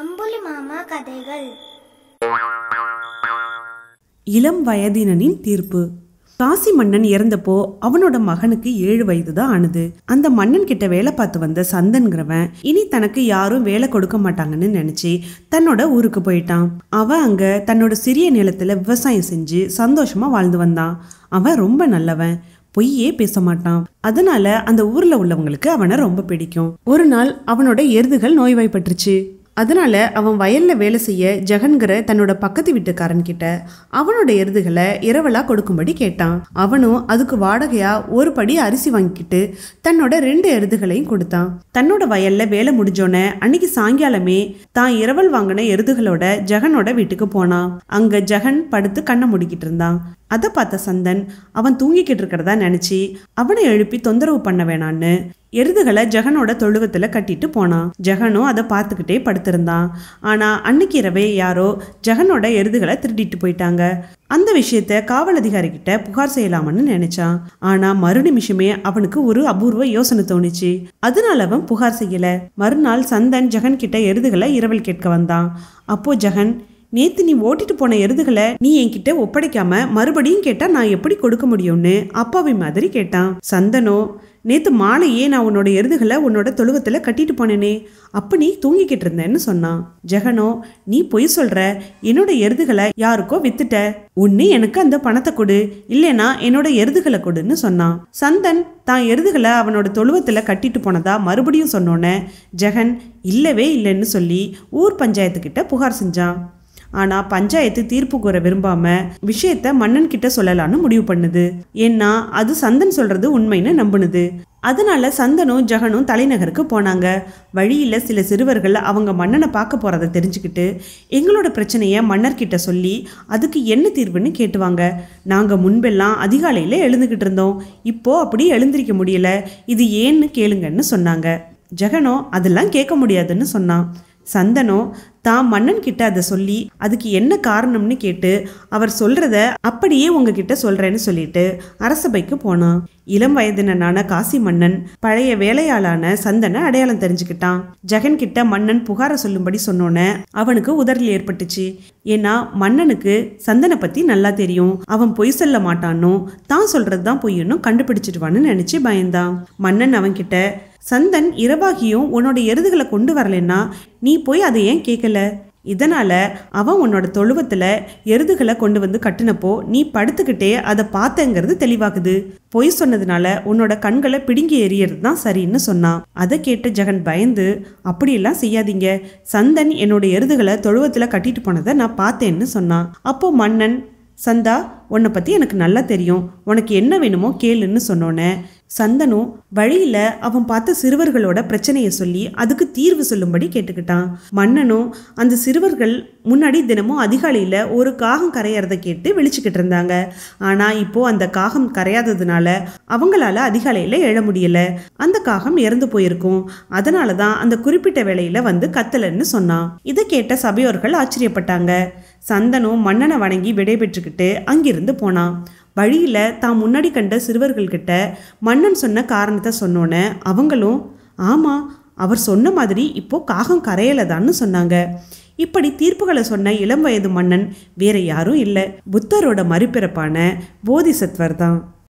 அம்புலி மாமா கதைகள். இளம் வயதினனின் தீர்ப்பு. காசி மன்னன் இறந்தப்போ அவனோட மகனுக்கு ஏழு வயது தான் ஆனது. அந்த மன்னன் கிட்ட வேலை பார்த்து வந்த சந்தன்கிறவன் இனி தனக்கு யாரும் வேலை கொடுக்க மாட்டாங்கன்னு நினைச்சு தன்னோட ஊருக்கு போயிட்டான். அவன் அங்க தன்னோட சிறிய நிலத்துல விவசாயம் செஞ்சு சந்தோஷமா வாழ்ந்து வந்தான். அவன் ரொம்ப நல்லவன். பொய்யே பேச மாட்டான் அதனால அந்த ஊர்ல உள்ளவங்களுக்கு அவனை ரொம்ப பிடிக்கும். ஒரு நாள் அவனோட எருதுகள் நோய்வாய்ப்பட்டுருச்சு. அதனால் அவன் வயலில் வேலை செய்ய ஜெகன்கிற தன்னோட பக்கத்து வீட்டுக்காரன் கிட்ட அவனோட எருதுகளை இரவலாக கொடுக்கும்படி கேட்டான். அவனும் அதுக்கு வாடகையாக ஒரு படி அரிசி வாங்கிக்கிட்டு தன்னோட ரெண்டு எருதுகளையும் கொடுத்தான். தன்னோட வயலில் வேலை முடிஞ்சோன்னே அன்னைக்கு சாயங்காலமே தான் இரவல் வாங்கின எருதுகளோட ஜெகனோட வீட்டுக்கு போனான். அங்கே ஜெகன் படுத்து கண்ணை மூடிக்கிட்டு இருந்தான். அதை பார்த்த சந்தன் அவன் தூங்கிக்கிட்டு இருக்கிறதா நினச்சி அவனை எழுப்பி தொந்தரவு பண்ண வேணான்னு எருதுகளை ஜெகனோட தொழுவத்தில் கட்டிட்டு போனான் ஜெகனும் அதை பார்த்துக்கிட்டே படுத்திருந்தான் ஆனால் அன்னைக்கு இரவே யாரோ ஜெகனோட எருதுகளை திருடிட்டு போயிட்டாங்க. அந்த விஷயத்த காவல் அதிகாரிகிட்ட புகார் செய்யலாம்னு நினைச்சான் ஆனா மறு நிமிஷமே அவனுக்கு ஒரு அபூர்வ யோசனை தோணுச்சு. அதனால அவன் புகார் செய்யல. மறுநாள் சந்தன் ஜெகன் கிட்ட எருதுகளை இரவல் கேட்க வந்தான். அப்போ ஜெகன் நேத்து நீ ஓட்டிட்டு போன எருதுகளை நீ என்கிட்ட ஒப்படைக்காம மறுபடியும் கேட்டா நான் எப்படி கொடுக்க முடியும்னு அப்பாவி மாதிரி கேட்டான். சந்தனோ நேத்து மாலையே நான் உன்னோட எருதுகளை உன்னோட தொழுவத்துல கட்டிட்டு போனேனே அப்ப நீ தூங்கிக்கிட்டு இருந்தேன்னு சொன்னான். ஜெகனோ நீ பொய் சொல்ற என்னோட எருதுகளை யாருக்கோ வித்துட்ட. ஒண்ணு எனக்கு அந்த பணத்தை கொடு இல்லைனா என்னோட எருதுகளை கொடுன்னு சொன்னான். சந்தன் தான் எருதுகளை அவனோட தொழுவத்துல கட்டிட்டு போனதா மறுபடியும் சொன்னோன்னே ஜெகன் இல்லவே இல்லைன்னு சொல்லி ஊர் பஞ்சாயத்துக்கிட்ட புகார் செஞ்சான். ஆனா பஞ்சாயத்து தீர்ப்பு கூற விரும்பாம விஷயத்த மன்னன் கிட்ட சொல்லலான்னு முடிவு பண்ணுது. ஏன்னா அது சந்தன் சொல்றது உண்மைன்னு நம்புனுது. அதனால சந்தனும் ஜெகனும் தலைநகருக்கு போனாங்க. வழியில் சில சிறுவர்கள் அவங்க மன்னனை பார்க்க போகிறத தெரிஞ்சுக்கிட்டு எங்களோட பிரச்சனையை மன்னர்கிட்ட சொல்லி அதுக்கு என்ன தீர்வுன்னு கேட்டுவாங்க. நாங்கள் முன்பெல்லாம் அதிகாலையில் எழுந்துக்கிட்டு இருந்தோம். இப்போ அப்படி எழுந்திருக்க முடியல. இது ஏன்னு கேளுங்கன்னு சொன்னாங்க. ஜெகனோ அதெல்லாம் கேட்க முடியாதுன்னு சொன்னான். சந்தனோ தான் மன்னன் கிட்ட அதை சொல்லி அதுக்கு என்ன காரணம்னு கேட்டு அவர் சொல்றத அப்படியே உங்ககிட்ட சொல்றேன்னு சொல்லிட்டு அரசபைக்கு போனான். இளம் வயதினனான காசி மன்னன் பழைய வேலையாளான சந்தனை அடையாளம் தெரிஞ்சுக்கிட்டான். ஜெகன் கிட்ட மன்னன் புகார சொல்லும்படி சொன்னோன்னே அவனுக்கு உதறல் ஏற்பட்டுச்சு. ஏன்னா மன்னனுக்கு சந்தனை பத்தி நல்லா தெரியும். அவன் பொய் சொல்ல மாட்டானோ தான் சொல்றது தான் பொய்யுன்னு கண்டுபிடிச்சிடுவான்னு நினைச்சு பயந்தான். மன்னன் அவன்கிட்ட சந்தன் இரவாகியும் உன்னோட எருதுகளை கொண்டு வரலன்னா நீ போய் அதை ஏன் கேட்கல இதனால அவன் உன்னோட தொழுவத்துல எருதுகளை கொண்டு வந்து கட்டினப்போ நீ படுத்துக்கிட்டே அதை பார்த்தங்கிறது தெளிவாகுது. பொய் சொன்னதுனால உன்னோட கண்களை பிடுங்கி எறியறது தான் சரின்னு சொன்னான். அதை கேட்ட ஜெகன் பயந்து அப்படியெல்லாம் செய்யாதீங்க. சந்தன் என்னோட எருதுகளை தொழுவத்துல கட்டிட்டு போனதை நான் பார்த்தேன்னு சொன்னான். அப்போ மன்னன் சந்தா உன்னை பற்றி எனக்கு நல்லா தெரியும். உனக்கு என்ன வேணுமோ கேளுன்னு சொன்னோன்னே சந்தனும் வழியில அவன் பார்த்த சிறுவர்களோட பிரச்சனையை சொல்லி அதுக்கு தீர்வு சொல்லும்படி கேட்டுக்கிட்டான். மன்னனும் அந்த சிறுவர்கள் முன்னாடி தினமும் அதிகாலையில ஒரு காகம் கரையறத கேட்டு விழிச்சுக்கிட்டு இருந்தாங்க. ஆனா இப்போ அந்த காகம் கரையாததுனால அவங்களால அதிகாலையில எழ முடியல. அந்த காகம் இறந்து போயிருக்கும். அதனால தான் அந்த குறிப்பிட்ட வேளையில வந்து கத்தலன்னு சொன்னான். இதை கேட்ட சபையோர்கள் ஆச்சரியப்பட்டாங்க. சந்தனும் மன்னனை வணங்கி விடைபெற்றுக்கிட்டு அங்கிருந்து போனான். வழியில் தான் முன்னாடி கண்ட சிறுவர்கள்கிட்ட மன்னன் சொன்ன காரணத்தை சொன்னோன்னே அவங்களும் ஆமாம் அவர் சொன்ன மாதிரி இப்போ காகம் கரையலதான்னு சொன்னாங்க. இப்படி தீர்ப்புகளை சொன்ன இளம் வயது மன்னன் வேற யாரும் இல்லை. புத்தரோட மறுபிறப்பான போதிசத்வர் தான்.